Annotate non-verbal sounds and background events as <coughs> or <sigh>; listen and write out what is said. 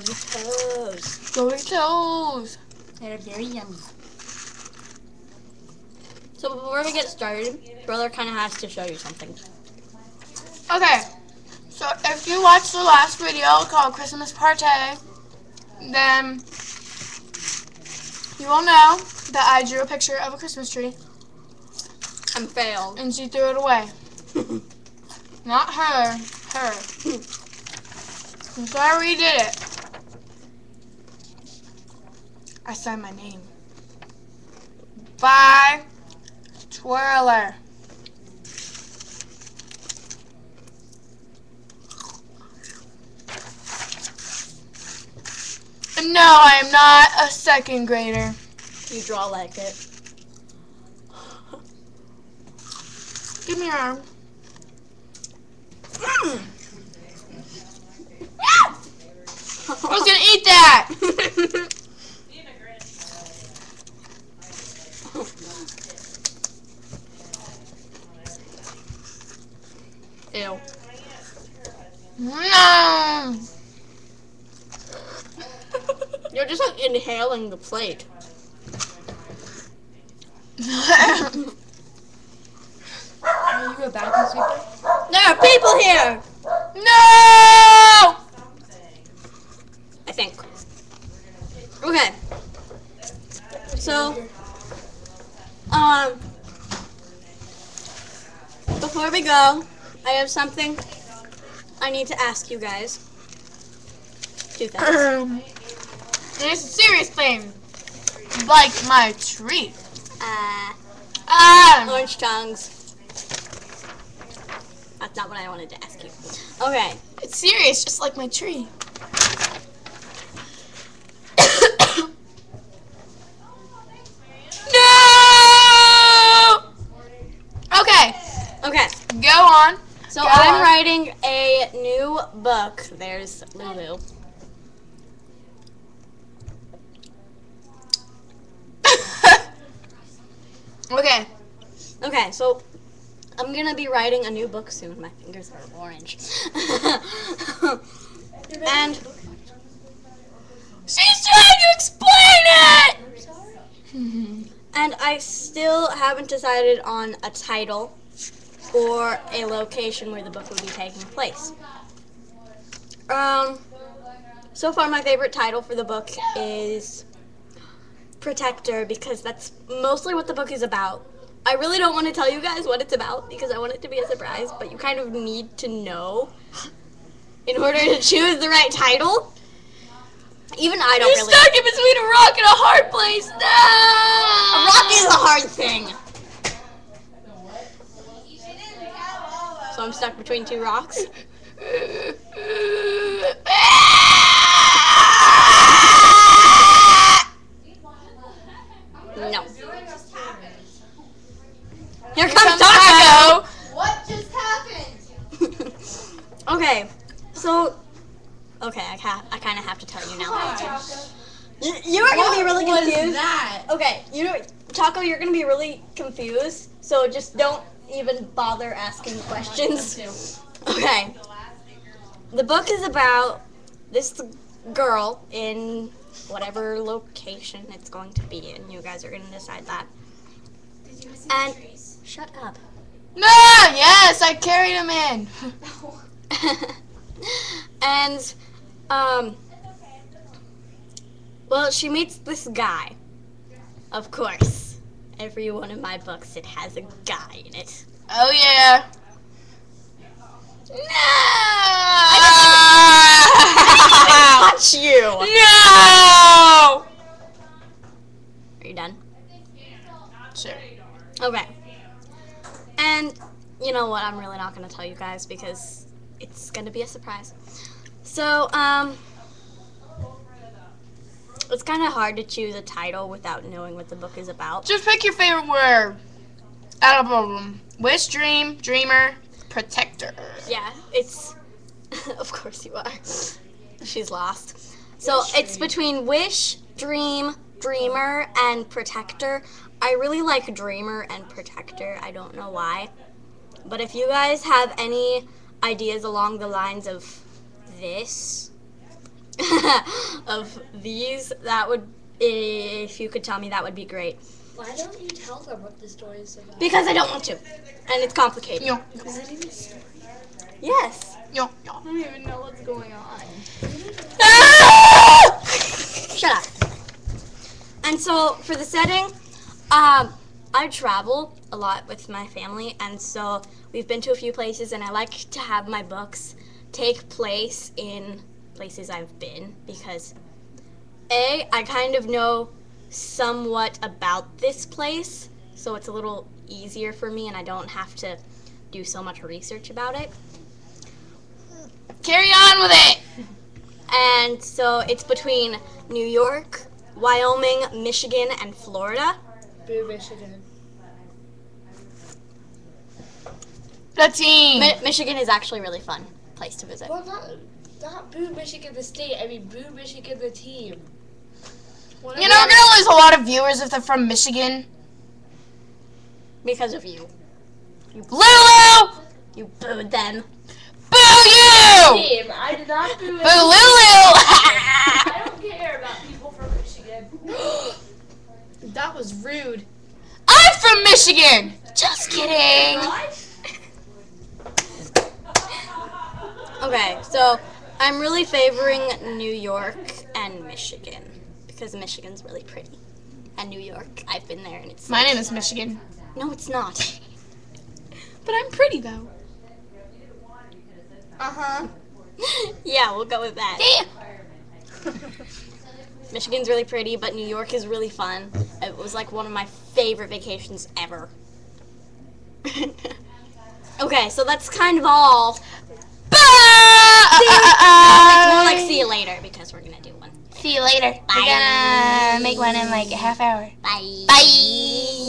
Doritos. Doritos. They're very yummy. So before we get started, brother kind of has to show you something. Okay, so if you watched the last video called Christmas Party, then you will know that I drew a picture of a Christmas tree And failed. and she threw it away. <laughs> Not her, her. <laughs> I'm So I redid it. I signed my name. By Twirler. No, I am not a second grader. You draw like it. Give me your arm. Mm. I was gonna eat that. <laughs> Ew. No. You're just like inhaling the plate. Are you a bathroom sweeper? There are people here! no. I think. Okay. So, um, before we go, I have something I need to ask you guys. Two things. It's a serious thing. Like my tree. Uh, Ah. orange tongues. That's not what I wanted to ask you. Okay. It's serious, just like my tree. <coughs> no. Okay, Okay. go on. So Go I'm on. writing a new book. There's Lulu. Okay. Okay, so I'm gonna be writing a new book soon. My fingers are orange. <laughs> and She's trying to explain it. <laughs> and I still haven't decided on a title or a location where the book would be taking place. Um so far my favorite title for the book is Protector because that's mostly what the book is about. I really don't want to tell you guys what it's about because I want it to be a surprise, but you kind of need to know in order to choose the right title. Even I don't You're really. stuck in between a rock and a hard place. A rock is a hard thing. So I'm stuck between two rocks. <laughs> No. Here comes Taco. What just happened? okay, so okay, I ca- I kind of have to tell you now. You, you are gonna be really What was confused. that? Okay, you know, Taco, you're gonna be really confused. So just don't even bother asking questions. <laughs> Okay. The book is about this girl in whatever location it's going to be in. You guys are gonna decide that. And shut up. No. Yes, I carried him in. <laughs> <laughs> and um well she meets this guy. Of course. Every one of my books it has a guy in it. Oh yeah. No. I <laughs> touch you. No. are you done? Sure. okay. And you know what? I'm really not going to tell you guys because it's going to be a surprise. So um it's kind of hard to choose a title without knowing what the book is about Just pick your favorite word out of all of them. Wish, dream, dreamer, protector. Yeah, it's. <laughs> of course you are. <laughs> She's lost. So it's between wish, dream, dreamer, and protector. I really like dreamer and protector. I don't know why. But if you guys have any ideas along the lines of this, <laughs> of these, that would, if you could tell me, that would be great. Why don't you tell them what the story is about? Because I don't want to, and it's complicated. Yo, Is it even a story? Yes. yo, yo. I don't even know what's going on. <laughs> Shut up. And so for the setting, um, I travel a lot with my family, and so we've been to a few places, and I like to have my books take place in places I've been because a I kind of know somewhat about this place, so it's a little easier for me, and I don't have to do so much research about it. Carry on with it. And so it's between New York, Wyoming, Michigan, and Florida. Boo, Michigan. The team. Mi- Michigan is actually a really fun place to visit. Well, not, not Boo, Michigan the state. I mean, Boo, Michigan the team. You know, we're gonna lose a lot of viewers if they're from Michigan. Because of you. You Lulu! You booed them. Boo you! Team. I did not boo Boo. Lulu! I don't <laughs> care about people from Michigan. <gasps> That was rude. I'm from Michigan! Just kidding. <laughs> Okay, so I'm really favoring New York and Michigan because Michigan's really pretty. And New York, I've been there and it's My name is Michigan. no, it's not. <laughs> But I'm pretty though. Uh huh. <laughs> yeah, we'll go with that. Damn. <laughs> Michigan's really pretty, but New York is really fun. It was like one of my favorite vacations ever. okay, so that's kind of all. It's more like see you later because we're gonna do one. See you later. We're gonna make one in like a half hour. Bye. Bye.